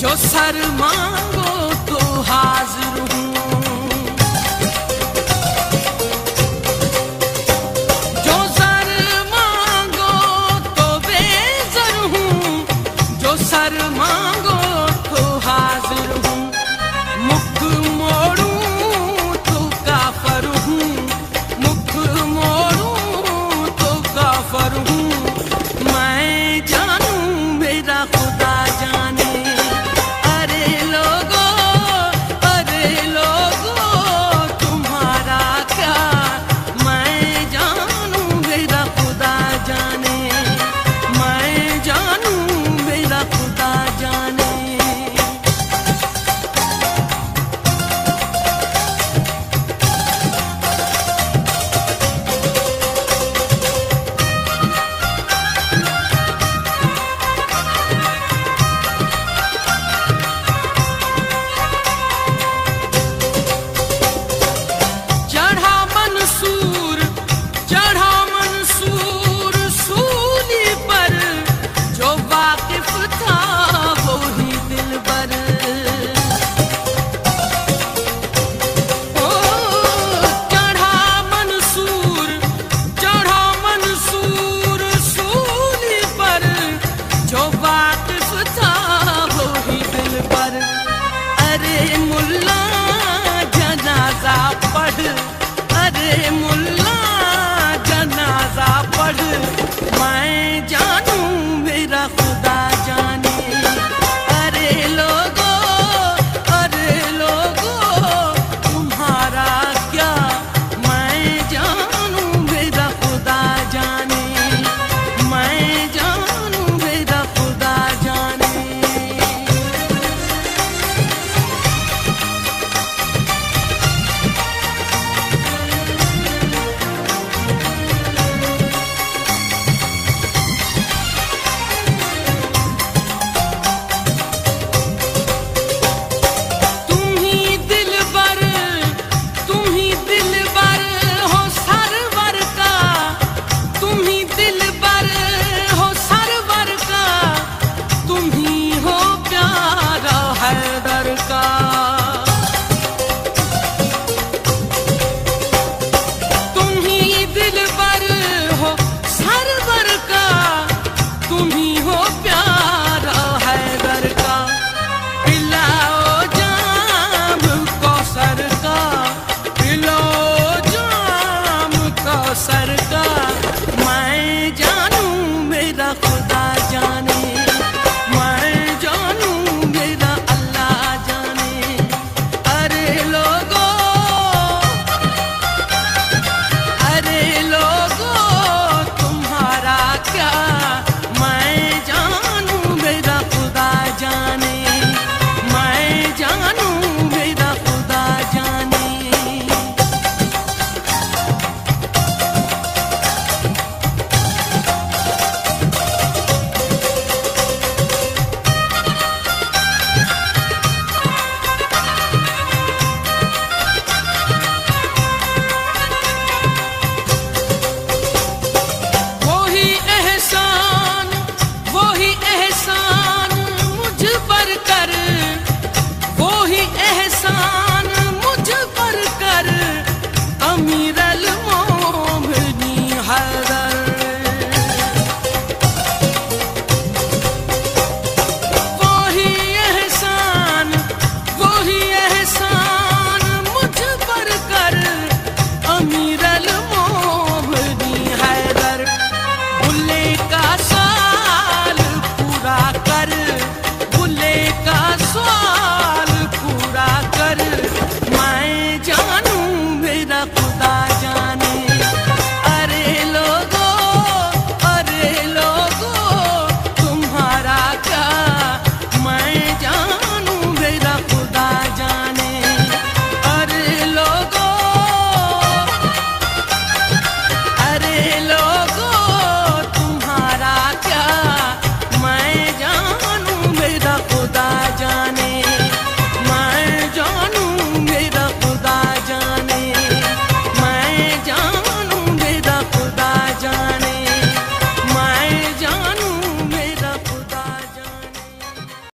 जो सर मांगो तो हाजिर हूँ। जो सर मांगो तो बेजर हूँ। जो सर मांगो